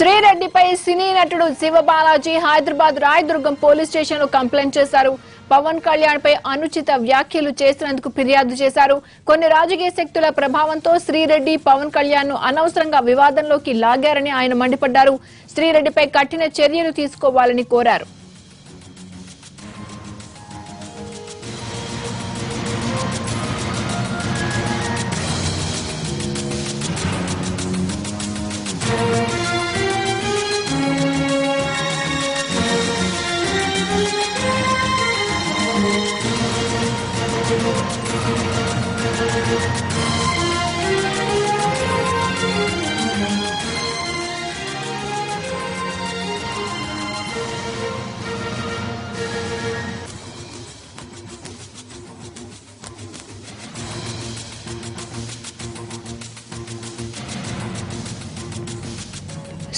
శ్రీరెడ్డిపై సినీ నటుడు శివబాలాజీ హైదరాబాద్ రాయదుర్గం పోలీస్ స్టేషన్లో కంప్లైంట్ చేశారు. పవన్ కళ్యాణ్ పై అనుచిత వ్యాఖ్యలు చేసినందుకు ఫిర్యాదు చేశారు. కొన్ని రాజకీయ శక్తుల ప్రభావంతో శ్రీరెడ్డి పవన్ కళ్యాణ్ను అనవసరంగా వివాదంలోకి లాగారని ఆయన మండిపడ్డారు. శ్రీరెడ్డిపై కఠిన చర్యలు తీసుకోవాలని కోరారు.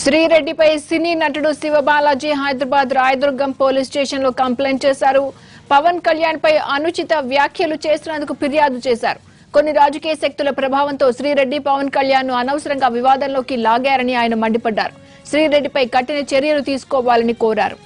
శ్రీరెడ్డిపై సినీ నటుడు శివబాలాజీ హైదరాబాద్ రాయదుర్గం పోలీస్ స్టేషన్లో కంప్లైంట్ చేశారు. పవన్ కళ్యాణ్ పై అనుచిత వ్యాఖ్యలు చేసినందుకు ఫిర్యాదు చేశారు. కొన్ని రాజకీయ శక్తుల ప్రభావంతో శ్రీరెడ్డి పవన్ కళ్యాణ్ను అనవసరంగా వివాదంలోకి లాగారని ఆయన మండిపడ్డారు. శ్రీరెడ్డిపై కఠిన చర్యలు తీసుకోవాలని కోరారు.